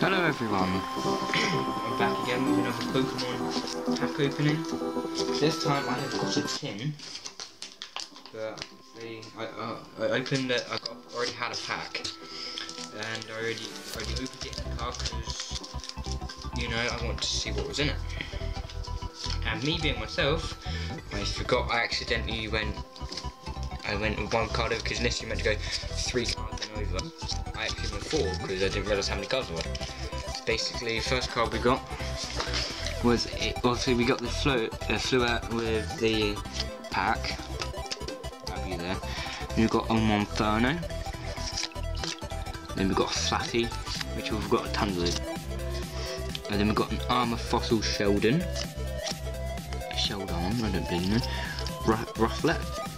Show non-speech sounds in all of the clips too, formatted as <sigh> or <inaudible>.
Hello everyone, I'm back again with another Pokemon pack opening. This time I have got a tin, but they, I, uh, I opened it, I got, already had a pack, and I already, already opened it in the car because, you know, I want to see what was in it. And me being myself, I forgot I accidentally went, I went with one card over because initially meant to go three cards and over. I actually went four because I didn't realise how many cards there were. Basically, first card we got was it, obviously we got the flu uh, fluet with the pack. That'll be there. We've got Omonferno. Then we've got Flappy, which we've got tons of. And then we've got an Armor Fossil Shieldon. Shieldon, I don't really know. Rufflet.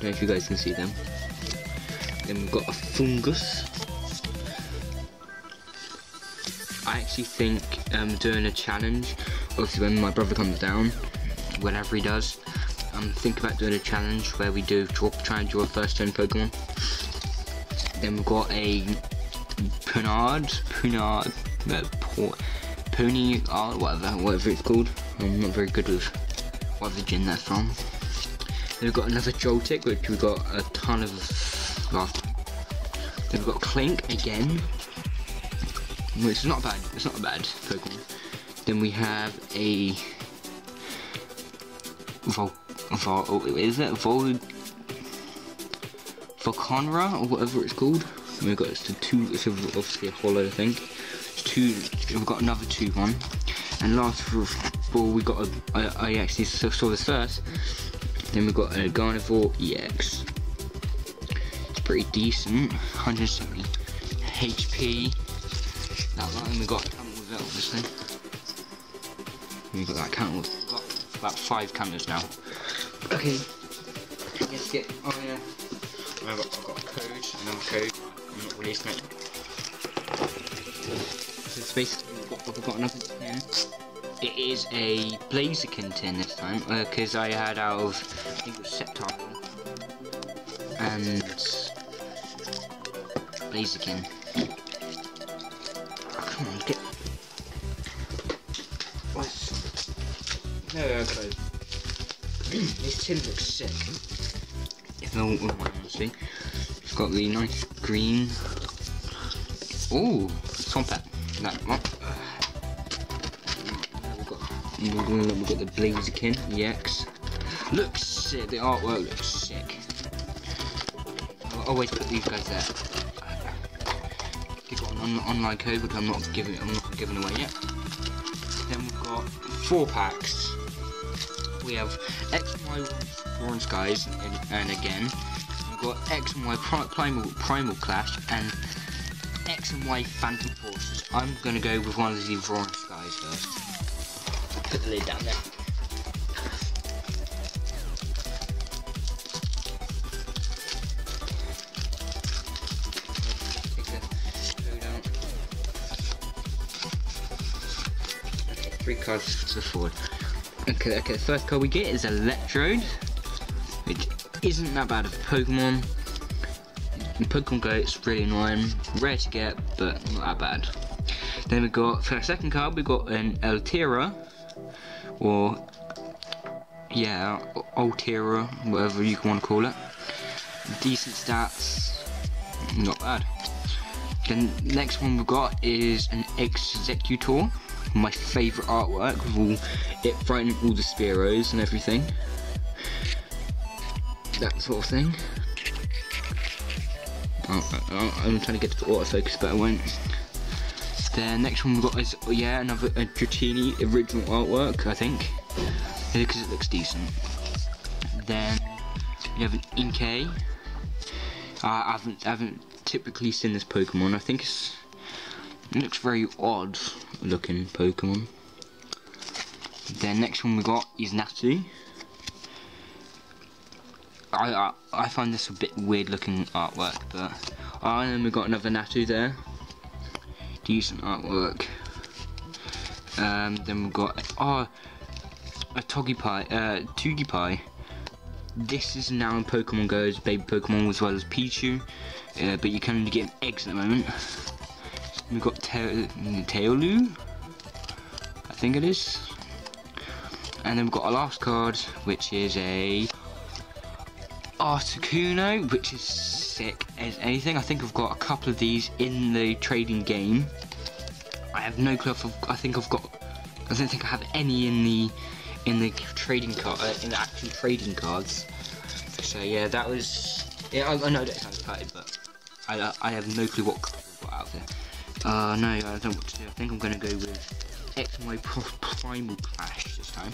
Don't know if you guys can see them. Then we've got a fungus. I actually think um, doing a challenge, obviously when my brother comes down, whenever he does, I'm thinking about doing a challenge where we do draw, try and draw a first turn Pokemon. Then we've got a Punard, Punard, uh, Pony, whatever, whatever it's called. I'm not very good with whatever gin that's from. We've got another Joltik, which we've got a ton of last then we've got Klink again, which is not bad. It's not a bad Pokemon. Then we have a Vol, Vol oh, is it Vol Volcanra or whatever it's called. And we've got it's a two. It's obviously a hollow thing. It's two. We've got another two one. And last of all, we got a. I, I actually saw this first. Then we've got a Gardevoir EX It's pretty decent. 170 HP. That one we've got count with it obviously. We got that count with got about five counters now. Okay. Let's get oh uh, yeah. I've got, I've got a code, another code. I'm not releasing it. So it's basically we've got another tin. It is a Blaziken tin this time, because uh, I had out of I think it was Sceptile and Blaziken. Oh, come on, get. What? No, okay. this tin looks sick. If see, it's got the nice green. Oh, Swampert. That one. We've got, got the Blaziken EX. Looks sick. The artwork looks sick. I'll always put these guys there on online code, which I'm not giving I'm not giving away yet. Then we've got four packs. We have X and Y Roaring Skies, and, and, again, we've got X and Y Primal Primal Clash and X and Y Phantom Forces. I'm gonna go with one of the Roaring Guys first. Put the lid down there. Okay, three cards to forward. Okay, okay, the first card we get is Electrode, which isn't that bad of a Pokemon. In Pokemon Go, it's really annoying, rare to get, but not that bad. Then we got, for our second card, we got an Altera, or, yeah, Altera, whatever you want to call it. Decent stats, not bad. Then next one we've got is an Executor, my favourite artwork with all it frightening all the Spearows and everything. That sort of thing. Oh, oh, I'm trying to get to the autofocus, but I won't. The next one we've got is, yeah, another a Dratini original artwork, I think. Because it looks decent. Then we have an Inkay. Uh, I haven't, I haven't typically seen this Pokemon. I think it's it looks very odd looking Pokemon. The next one we got is Natu. I, I, I find this a bit weird looking artwork, but oh, and then we got another Natu there. Decent artwork. Um, then we've got oh a Togepi, uh. This is now in Pokemon Go's baby Pokemon as well as Pichu, uh, but you can only get eggs at the moment We've got Te Teolu, I think it is. And then we've got our last card, which is a Articuno, which is sick as anything. I think I've got a couple of these in the trading game. Have no clue I think I've got, I don't think I have any in the in the trading card, uh, in the actual trading cards. So yeah, that was, yeah, I, I know that sounds excited, but I, I have no clue what cards I've got out there. Uh, no, I don't know what to do. I think I'm going to go with X XY Primal Clash this time.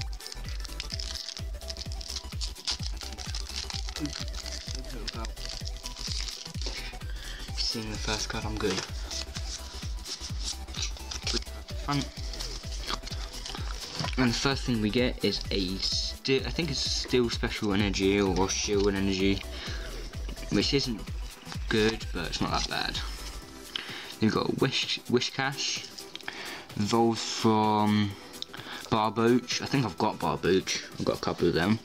Seeing the first card, I'm good. And the first thing we get is a I think it's still special energy or shield energy, which isn't good, but it's not that bad. We've got Wish Whiscash, evolves from Barboach. I think I've got Barboach. I've got a couple of them.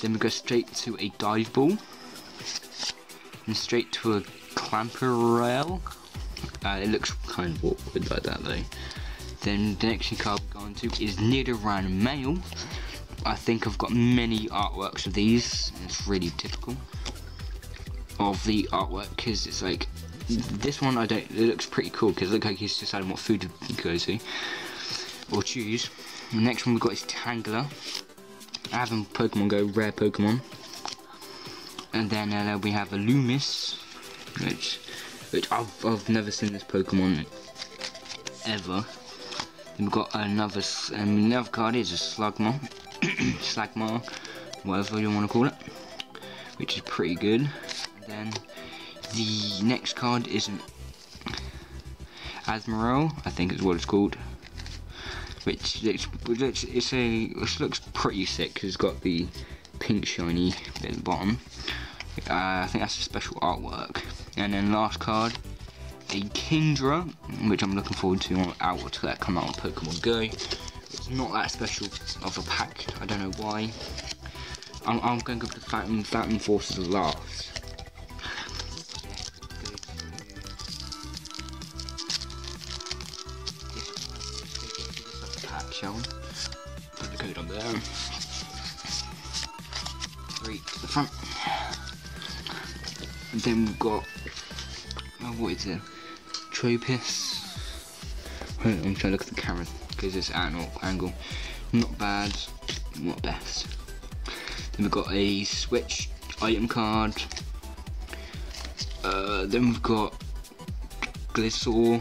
Then we go straight to a dive ball, and straight to a Clamperl. Uh, it looks kind of awkward like that though. Then the next card we go going to is Nidoran Male. I think I've got many artworks of these. It's really typical of the artwork because it's like this one I don't. It looks pretty cool because it looks like he's deciding what food to go to or choose. The next one we've got is Tangler. I have in Pokemon Go rare Pokemon. And then uh, we have a Loomis, which which I've I've never seen this Pokemon ever. Then we've got another um, another card is a Slugma, <coughs> Slagma, whatever you want to call it, which is pretty good. And then the next card is an Asmodee, I think is what it's called. Which which it's a, which looks pretty sick because it's got the pink shiny bit at the bottom. Uh, I think that's a special artwork. And then last card, a Kingdra, which I'm looking forward to out to that come out on Pokemon Go. It's not that special of a pack. I don't know why. I'm, I'm going to go for the Phantom, Phantom Forces last. shall we? Put the code on there. Three to the front. And then we've got, oh, what is it? Tropius. I'm trying to look at the camera because it's at an angle. Not bad, not best. Then we've got a Switch item card. Uh, then we've got Glissaur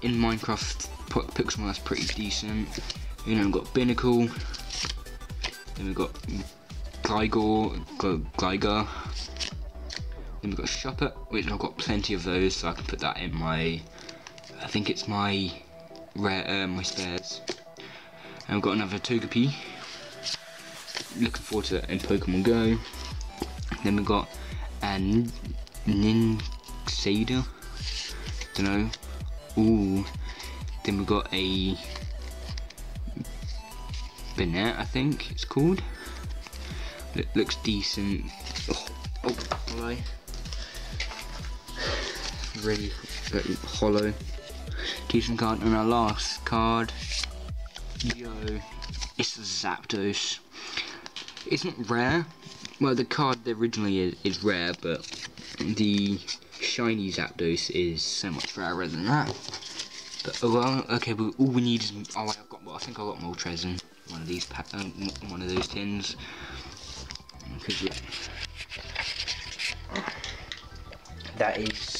in Minecraft Pixel that's pretty decent. You know, we've got Binacle. Then we've got Gligar, Gligar. Then we've got Shopper, which I've got plenty of those, so I can put that in my, I think it's my rare, uh, my spares. And we've got another Togepi. Looking forward to that in Pokemon Go. Then we've got an Ninxada. Don't know. Ooh, then we've got a Bennett, I think it's called. It looks decent. Oh, oh. Really hollow. Decent card. And our last card, yo, it's the Zapdos. It's not rare. Well, the card originally is, is rare, but the shiny Zapdos is so much rarer than that. But, oh, well, okay, but all we need is, oh, I've got, well, I think I got Moltres in one of these, um, one of those tins. Because, yeah. That is,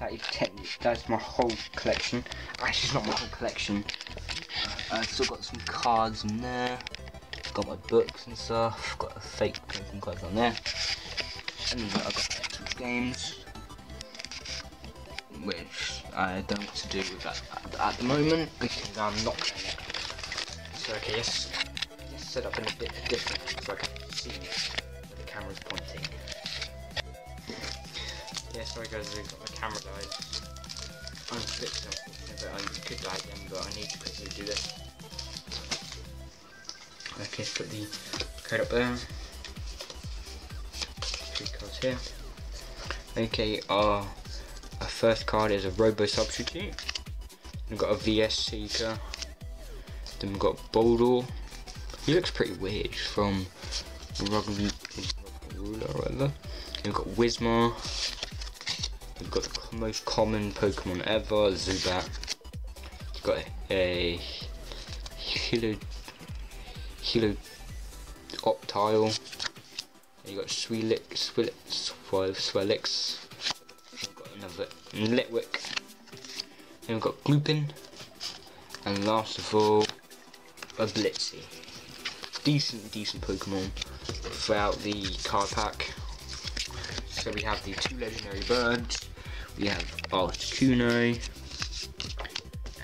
that is that's my whole collection. Actually, it's not my whole collection. Uh, I've still got some cards in there. Got my books and stuff. Got a fake Pokemon cards on there. And I've got games which I don't want to do with that at, at the moment because I'm not playing it. So okay, yes, set up in a bit different so I can see where the camera's pointing. Yeah, sorry guys, we've got my camera died. I'm unfortunately, but I could die again, but I need to quickly do this. Okay, put the code up there. Three cards here. Okay, our first card is a Robo Substitute. We've got a VS Seeker. Then we've got Boldore. He looks pretty weird from Rugby Ruler or whatever. We've got Whismur. We've got the most common Pokemon ever, Zubat. We've got a Hilo Hilo Optile. You got Swelix, Swelix, Swellix. We've got another Litwick. Then we've got Gloopin. And last of all, a Blitzy. Decent, decent Pokemon throughout the card pack. So we have the two legendary birds. We have Articuno.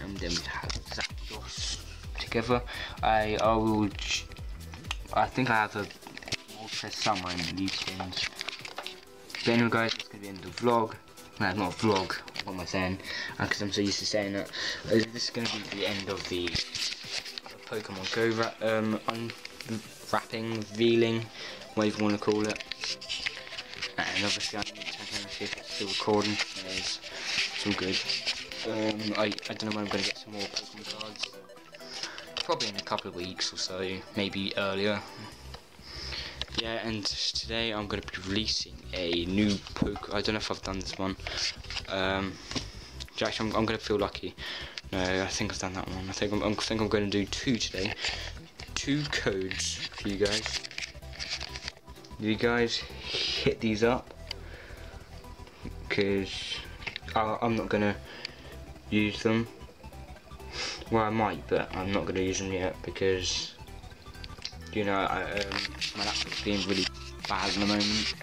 And then we have Zapdos together. I, I will. I think I have a Moltres somewhere in these things. But anyway, guys, it's gonna be the end of the vlog. No, not vlog. What am I saying? Because uh, I'm so used to saying that. Uh, this is gonna be the end of the Pokemon Go um, unwrapping, revealing, whatever you want to call it. And obviously, I'm checking if it's still recording. It's, it's all good. Um, I, I don't know when I'm going to get some more Pokemon cards. Probably in a couple of weeks or so, maybe earlier. Yeah, and today I'm going to be releasing a new Poke. I don't know if I've done this one. Um, actually, I'm, I'm going to feel lucky. No, I think I've done that one. I think I'm, I think I'm going to do two today. Two codes for you guys. You guys hit these up because I'm not to use them. Well, I might, but I'm not to use them yet because, you know, I, um, my laptop's being really bad at the moment.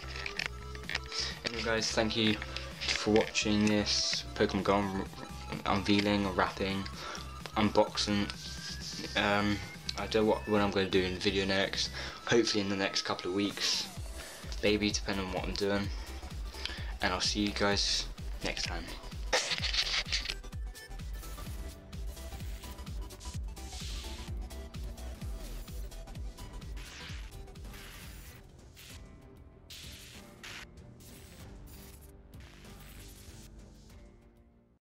Anyway, guys, thank you for watching this Pokemon Go unveiling or wrapping, unboxing. Um, I don't know what, what I'm going to do in the video next. Hopefully in the next couple of weeks. Maybe, depending on what I'm doing. And I'll see you guys next time.